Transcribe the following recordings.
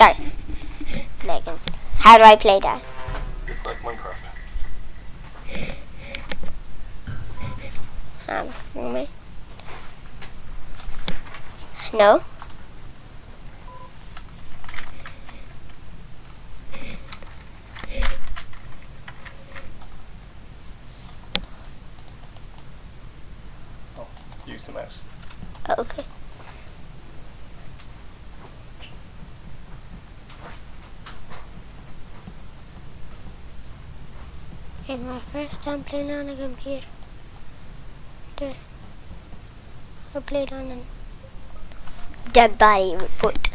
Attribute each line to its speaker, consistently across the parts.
Speaker 1: Start. Legends. How do I play that?
Speaker 2: It's like Minecraft.
Speaker 1: Um. No.
Speaker 2: Use the mouse.
Speaker 1: Oh, okay. My first time playing on a computer. I played on a dead body report.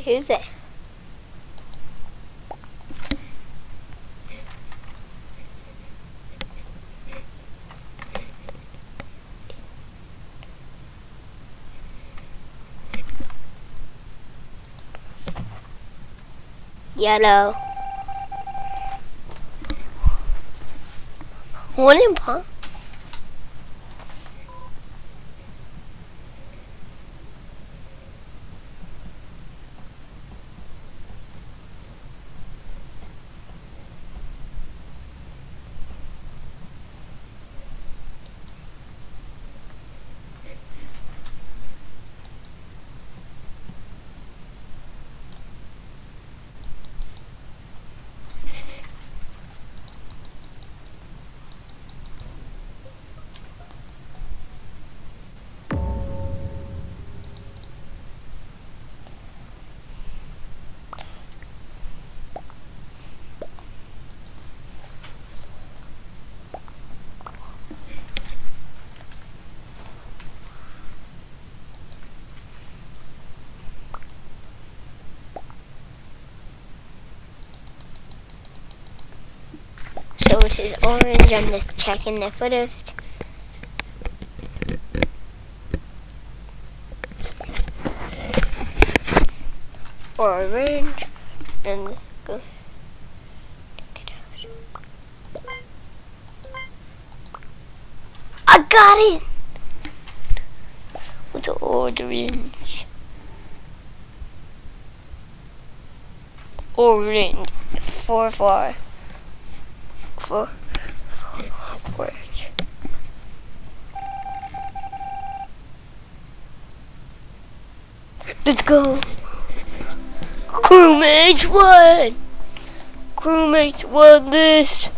Speaker 1: Who's it? Yellow. William Pond. So it is orange. I'm just checking the footage. Orange and go. I got it. What's orange? Orange. Four four for. Let's go. Crewmates won. Crewmates won this.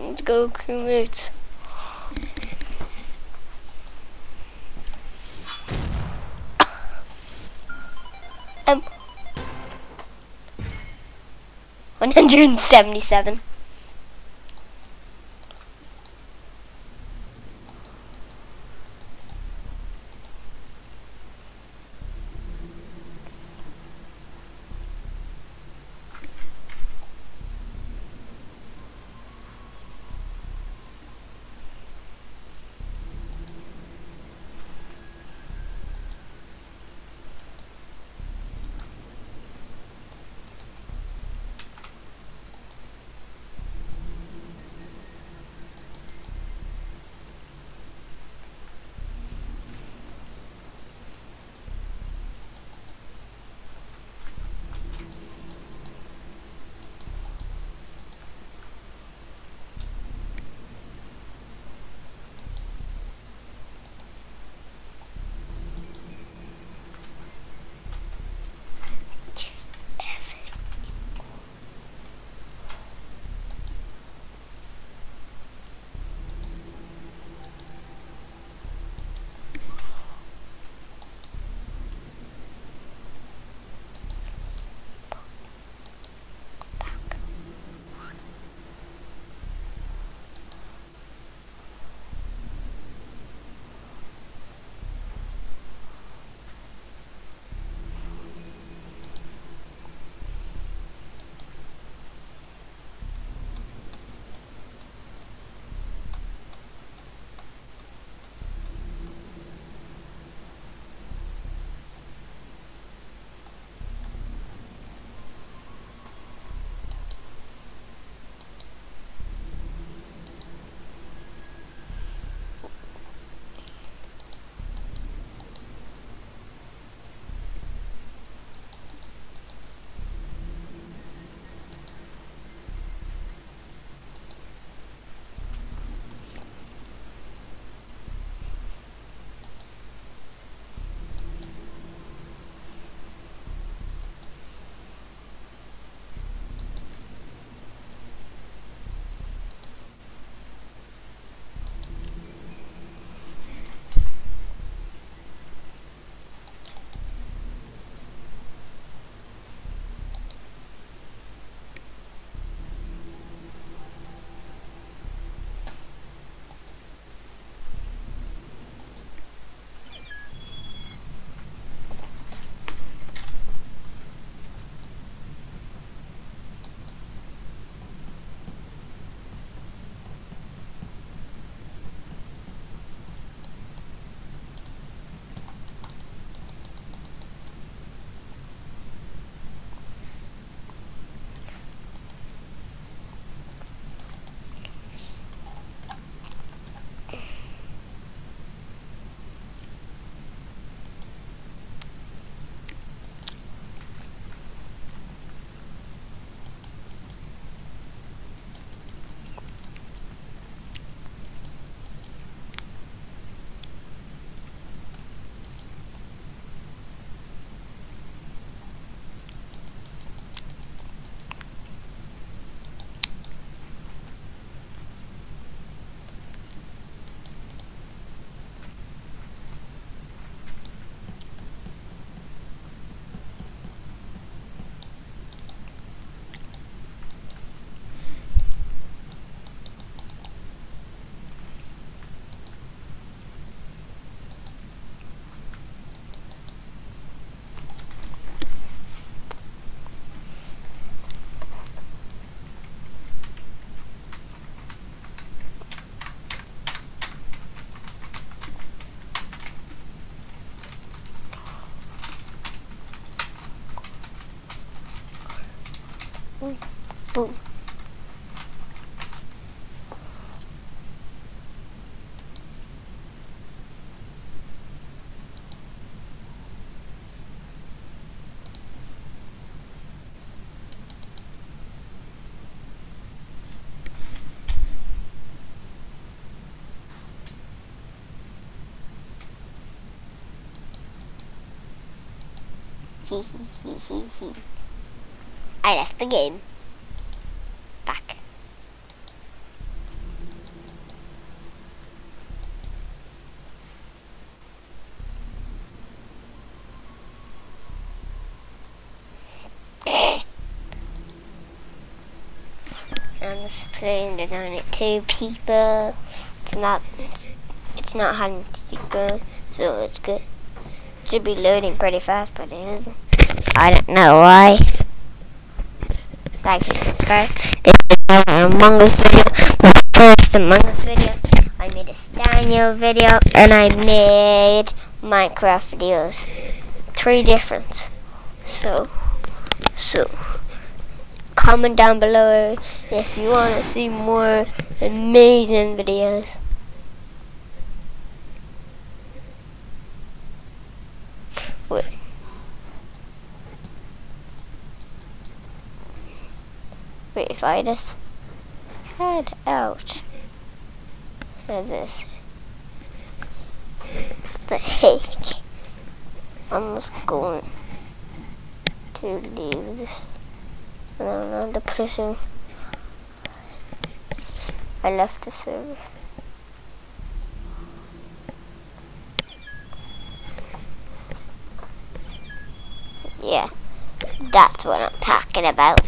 Speaker 1: Let's go, crewmates. Um, 177. Boom. I left the game. Playing it on it two people. It's not it's, it's not having people, so it's good. It Should be loading pretty fast, but it isn't. I don't know why. Like and subscribe. This is an Among Us video. My first Among Us video. I made a Daniel video and I made Minecraft videos. Three different. So, so comment down below if you want to see more amazing videos. Wait. Wait, if I just head out of this, the heck, I'm just going to leave this. And I'm under pressure. I left the server. Yeah, that's what I'm talking about.